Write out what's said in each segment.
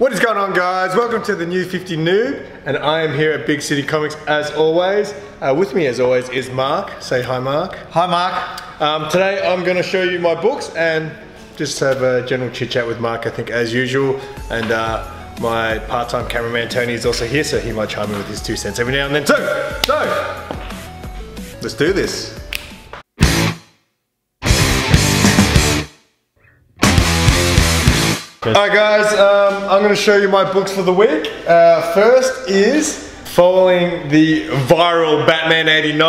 What is going on guys? Welcome to the New 50 Noob and I am here at Big City Comics as always. Uh, with me as always is Mark. Say hi Mark. Hi Mark. Um, today I'm going to show you my books and just have a general chit chat with Mark I think as usual and uh, my part-time cameraman Tony is also here so he might chime in with his two cents every now and then too. So, let's do this. Alright guys, um, I'm going to show you my books for the week. Uh, first is following the viral Batman 89,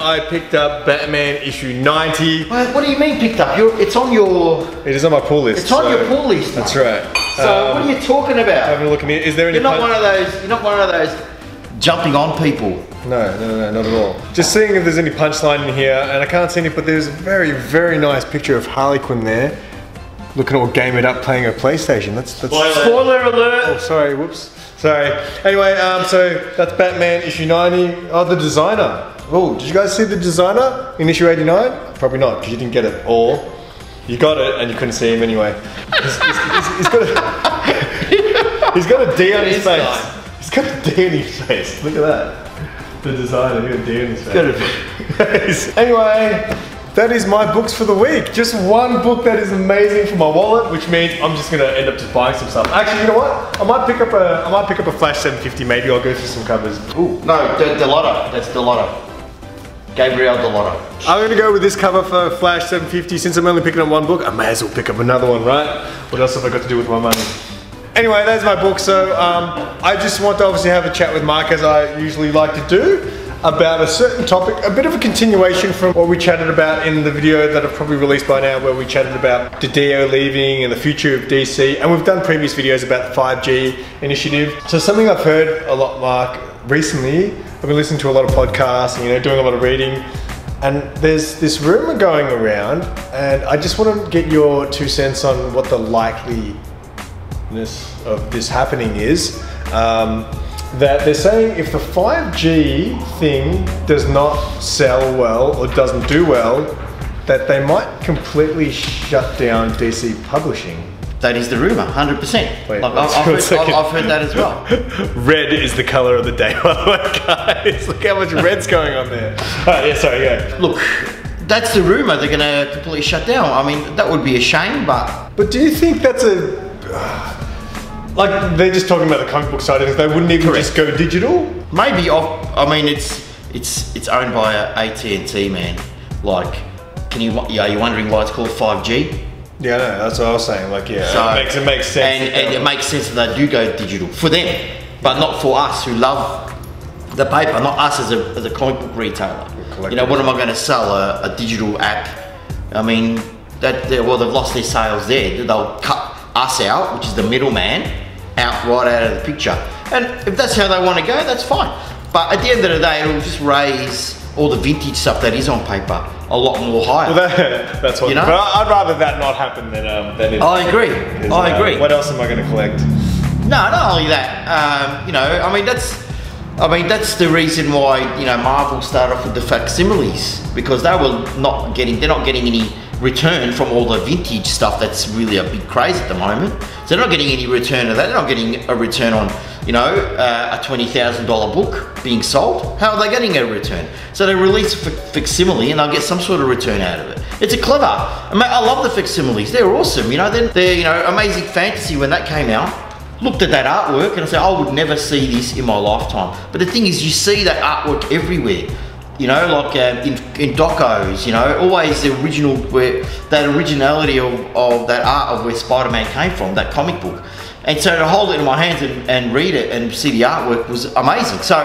I picked up Batman issue 90. What, what do you mean picked up? You're, it's on your. It is on my pull list. It's on so- your pull list. That's right. So Um, what are you talking about? Having a look at me. Is there any You're not one of those. You're not one of those jumping on people. No, no, no, not at all. Just seeing if there's any punchline in here, and I can't see any, but there's a very, very nice picture of Harley Quinn there, looking all gamed up playing a PlayStation. That's that's. Spoiler alert. Oh, sorry, whoops. Sorry. Anyway, um, so that's Batman issue 90. Oh, the designer. Oh, did you guys see the designer in issue 89? Probably not, because you didn't get it all. You got it, and you couldn't see him anyway. He's, he's- he's- he's got a, he's got a D on his face. guy. He's got a D on his face. Look at that. The designer, he's got a D on his face. Good. anyway, that is my books for the week. Just one book that is amazing for my wallet, which means I'm just gonna end up just buying some stuff. Actually, you know what? I might pick up a I might pick up a Flash 750. Maybe I'll go through some covers. Ooh, no, De- Dell'Otto. That's Dell'Otto. Gabriel Dell'Otto. I'm gonna go with this cover for Flash 750. Since I'm only picking up one book, I may as well pick up another one, right? What else have I got to do with my money? Anyway, that's my book. So um, I just want to obviously have a chat with Mark as I usually like to do about a certain topic, a bit of a continuation from what we chatted about in the video that I've probably released by now where we chatted about DiDio leaving and the future of DC and we've done previous videos about the 5G initiative. So something I've heard a lot, Mark, recently, I've been listening to a lot of podcasts and you know, doing a lot of reading. And there's this rumor going around and I just want to get your two cents on what the likely of this happening is. Um, that they're saying if the 5G thing does not sell well or doesn't do well, that they might completely shut down DC publishing. That is the rumor, 100%. Wait, like, I've, I've, go a heard. I've, I've heard that as well. Red is the color of the day, by the way, guys. Look how much red's going on there. Alright, yeah, sorry, yeah. Look, that's the rumor. They're going to completely shut down. I mean, that would be a shame, but But do you think that's a. Like, they're just talking about the comic book side of things, they wouldn't even Correct. just go digital? maybe off. I mean, it's it's it's owned by AT&T man. Like, can you? You are you wondering why it's called 5G? Yeah, no, that's what I was saying. Like, yeah, So- it makes it makes sense. And, and it makes sense that they do go digital for them, but not for us who love the paper, not us as a, as a comic book retailer. You know, what am I going to sell? A, a digital app? I mean, that they- well, they've lost their sales there. They'll cut us out, which is the middleman, out right out of the picture. And if that's how they want to go, that's fine. But at the end of the day, it'll just raise all the vintage stuff that is on paper a lot more higher. Well, that, that's what. You know? But I'd rather that not happen than um than it. I agree. is, I uh, agree. What else am I going to collect? No, not only that. Um, you know, I mean that's, I mean that's the reason why you know Marvel started off with the facsimiles because they were not getting, they're not getting any return from all the vintage stuff that's really a big craze at the moment. So they're not getting any return of that. They're not getting a return on, you know, uh, a twenty thousand dollar book being sold. How are they getting a return? So they release a facsimile and they'll get some sort of return out of it. It's a clever. I, mean, I love the facsimiles. They're awesome. You know, they're, they're you know amazing fantasy when that came out looked at that artwork and I said, I would never see this in my lifetime. But the thing is, you see that artwork everywhere. You know, like um, in, in docos, you know, always the original, where that originality of, of that art of where Spider-Man came from, that comic book. And so to hold it in my hands and, and read it and see the artwork was amazing. So,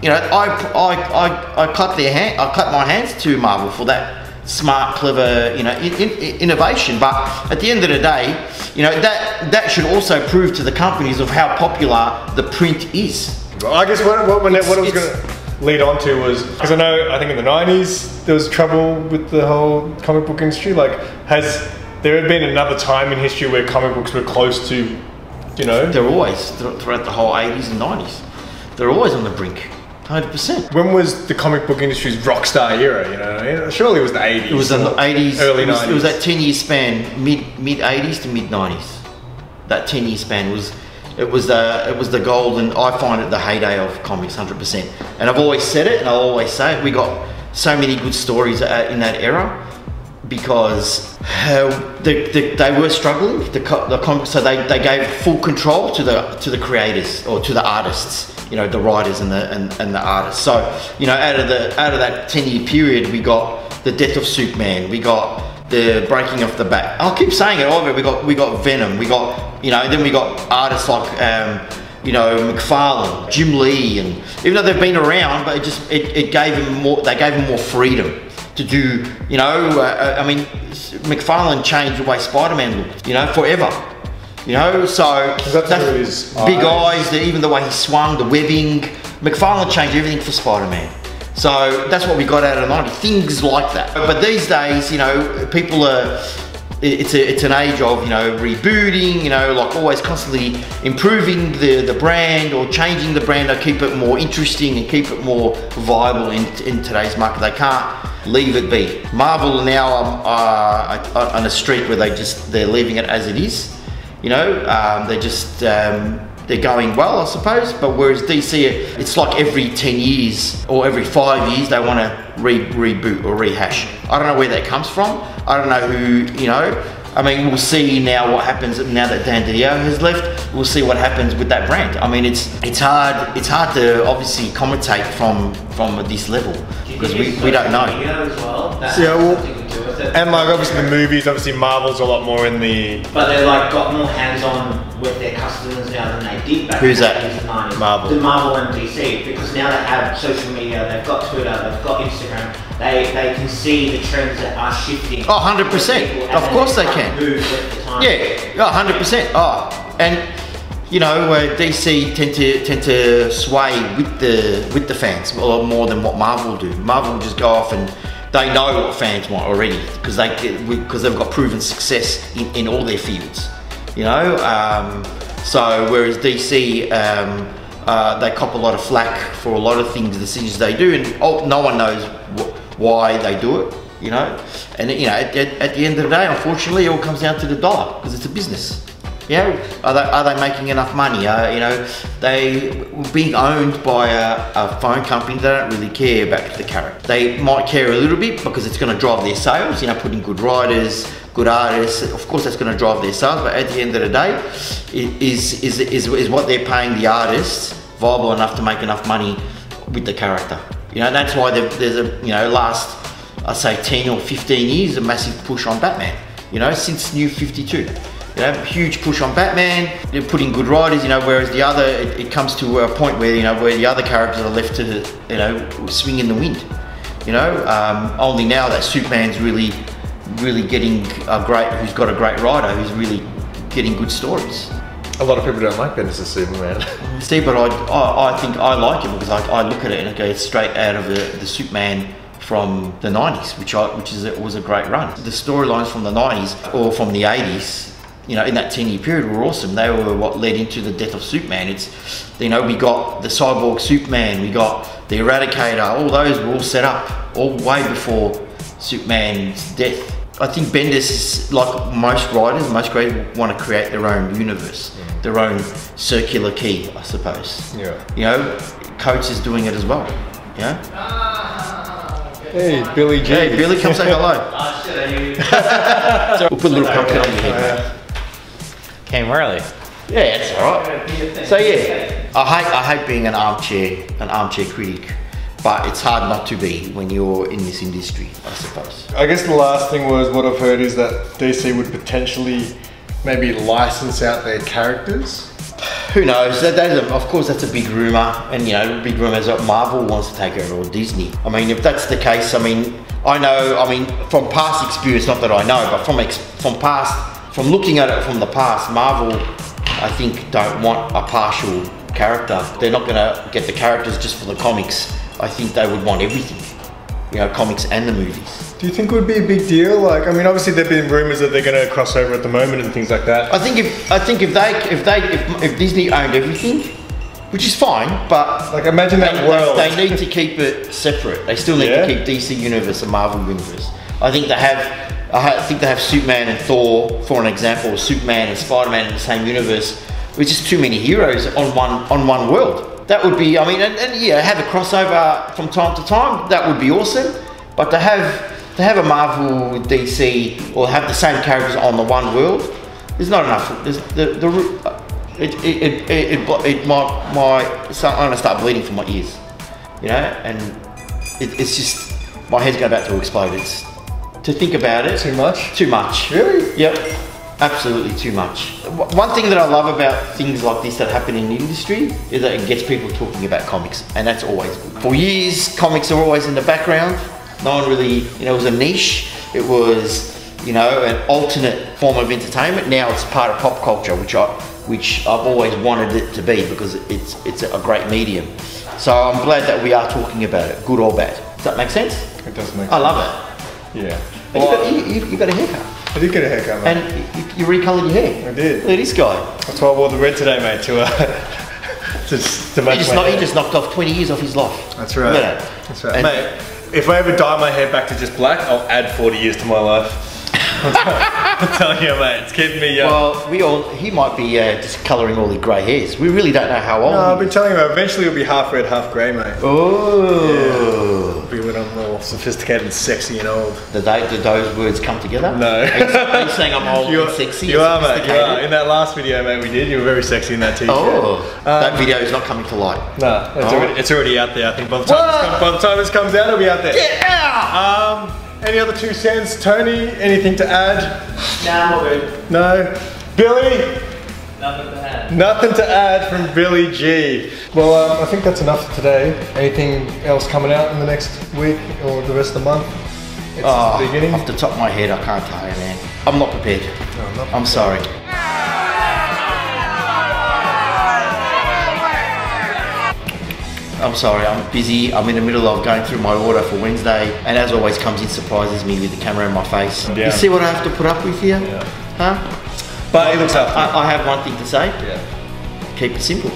you know, I, I, I, I cut their hand, I cut my hands to Marvel for that smart, clever, you know, in, in, innovation. But at the end of the day, you know, that that should also prove to the companies of how popular the print is. I guess what what, when, what I was going to lead on to was because I know I think in the '90s there was trouble with the whole comic book industry. Like, has there been another time in history where comic books were close to, you know, They're always throughout the whole 80s and 90s. They're always on the brink. Hundred percent. When was the comic book industry's rock star era? You know, what I mean? surely it was the eighties. It was the eighties, early It was, nineties. it was that ten year span, mid mid eighties to mid nineties. That ten year span was It was the it was the golden. I find it the heyday of comics, hundred percent. And I've always said it, and I'll always say it. We got so many good stories uh, in that era because uh, the, the, they were struggling. The, the com- so they, they gave full control to the to the creators or to the artists. You know, the writers and the and, and the artists. So you know, out of the out of that ten year period, we got the death of Superman. We got the breaking of the back. I'll keep saying it over. We got we got Venom. We got you know. Then we got artists like um, you know McFarlane, Jim Lee, and even though they've been around, but it just it, it gave them more. They gave them more freedom to do. You know, uh, I mean, McFarlane changed the way Spider-Man looked. You know, forever. You know, so that through his big eyes? eyes, the, even the way he swung, the webbing. McFarlane changed everything for Spider-Man. So that's what we got out of the 90s, things like that. But these days, you know, people are, it's, a, it's an age of, you know, rebooting, you know, like always constantly improving the, the brand or changing the brand to keep it more interesting and keep it more viable in, in today's market. They can't leave it be. Marvel are now um, uh, on a streak where they just, they're leaving it as it is. You know, um, they're just um, they're going well, I suppose. But whereas DC, it's like every ten years or every five years they want to re- reboot or rehash. I don't know where that comes from. I don't know who. You know, I mean, we'll see now what happens now that Dan DiDio has left. We'll see what happens with that brand. I mean, it's it's hard it's hard to obviously commentate from from this level because we, we don't know. As well, that Yeah, has well, something to do with it. And like obviously the movies, obviously Marvel's a lot more in the But they like got more hands-on with their customers now than they did back Who's in that? the 80s and 90s. Marvel. The Marvel and DC because now they have social media, they've got Twitter, they've got Instagram. They they can see the trends that are shifting. Oh, 100%. with people, and Of course they try can. Move with the time. Yeah, yeah, hundred percent. Oh, and you know, uh, DC tend to tend to sway with the with the fans a lot more than what Marvel do. Marvel just go off and they know what fans want already because they because they've got proven success in, in all their fields. You know, um, so whereas DC. Um, uh, they cop a lot of flack for a lot of things, decisions they do, and oh, no one knows wh- why they do it you know. And you know, at, at, at the end of the day, unfortunately, it all comes down to the dollar because it's a business. Know, are they, are they making enough money? Uh, you know, they being owned by a, a phone company, they don't really care about the character. They might care a little bit because it's going to drive their sales. You know, putting good writers, good artists. Of course, that's going to drive their sales. But at the end of the day, i- is is is, is what they're paying the artists viable enough to make enough money with the character? You know, that's why there's a you know last I'd say 10 or 15 years, a massive push on Batman. You know, since New 52. You know, huge push on Batman. They're putting good riders, You know, whereas the other, it, it comes to a point where you know where the other characters are left to you know swing in the wind. You know, um, only now that Superman's really, really getting a great, who's got a great writer, who's really getting good stories. a lot of people don't like Bendis as Superman. See, but I, I, I think I like it because I, I look at it and it goes straight out of the, the Superman from the 90s, which I, which is was a great run. The storylines from the 90s or from the 80s, you know, in that 10 year period were awesome. They were what led into the death of Superman. It's, you know, we got the cyborg Superman, we got the Eradicator, all those were all set up all way before Superman's death. I think Bendis is like most writers, most creators want to create their own universe, mm. their own circular key, I suppose. Yeah. You know, Coates is doing it as well. Yeah. hey, Billy G. Hey, Billy, come say hello. Oh shit, are you? We'll put a little pumpkin on your head, mate. Oh, Came early. Yeah, it's alright. So yeah, I hate I hate being an armchair an armchair critic, but it's hard not to be when you're in this industry, I suppose. I guess the last thing was what I've heard is that DC would potentially maybe license out their characters. Who knows? That, that is a, of course, that's a big rumor, and you know, big rumors that Marvel wants to take over or Disney. I mean, if that's the case, I mean, I know. I mean, from past experience, not that I know, but from ex, from past, from looking at it from the past, Marvel, I think, don't want a partial character. They're not going to get the characters just for the comics. I think they would want everything, you know, comics and the movies. Do you think it would be a big deal? Like, I mean, obviously there've been rumors that they're going to cross over at the moment and things like that. I think if I think if they if they if, if Disney owned everything, which is fine, but Like, imagine they, that world. They, they need to keep it separate. They still need Yeah. to keep DC Universe and Marvel Universe. I think they have. I think they have Superman and Thor, for an example, or Superman and Spider-Man in the same universe. with just too many heroes on one on one world. That would be, I mean, and, and yeah, have a crossover from time to time. That would be awesome. But to have to have a Marvel DC or have the same characters on the one world, there's not enough. There's the the it it it, it, it, it my my so I'm gonna start bleeding from my ears, you know, and it, it's just my head's going about to explode. It's to think about it. Too much? Too much. Really? Yep. Absolutely too much. One thing that I love about things like this that happen in the industry is that it gets people talking about comics, and that's always good. For years, comics are always in the background. No one really, you know, it was a niche. It was, you know, an alternate form of entertainment. Now it's part of pop culture, which I, which I've always wanted it to be because it's it's a great medium. So I'm glad that we are talking about it, good or bad. Does that make sense? It does make I love it. Yeah. And you, got, you, you, got a haircut. I did get a haircut, mate. And you, you recoloured your hair. I did. Look at this guy. That's why I wore the red today, mate, to, uh, to, to match He just, my knocked, he just knocked off 20 years off his life. That's right. That. That's right. And- Mate, if I ever dye my hair back to just black, I'll add 40 years to my life. I'm telling you, mate, it's keeping me young. Well, we all, he might be uh, just colouring all the grey hairs. We really don't know how old no, I've been telling you, eventually it'll be half red, half grey, mate. Oh. It'll be when I'm more sophisticated and sexy and old. Did, they, did those words come together? No. Are you, are you saying I'm old You and are, sexy? you and are, mate. You are. In that last video, mate, we did. You were very sexy in that t-shirt. Oh, that Um, video is not coming to light. No, it's, Oh. already, it's already out there. I think by the time, this, comes, by the time this comes out, it'll be out there. Get out! Um, any other two cents, Tony? Anything to add? Nah, I'm all good. No. Billy? Nothing to add. Nothing to add from Billy G. Well, um, I think that's enough for today. Anything else coming out in the next week or the rest of the month? It's Oh, the beginning. off the top of my head, I can't tell you, man. I'm not prepared. No, I'm not I'm sorry. I'm sorry, I'm busy. I'm in the middle of going through my order for Wednesday, and as always comes in surprises me with the camera in my face. Yeah. You see what I have to put up with here? Yeah. Huh? But he looks after I, I have one thing to say. Yeah. Keep it simple.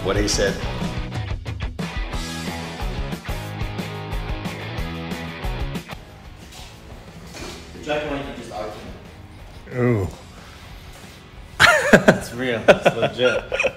What he said. Ooh. It's real. It's legit.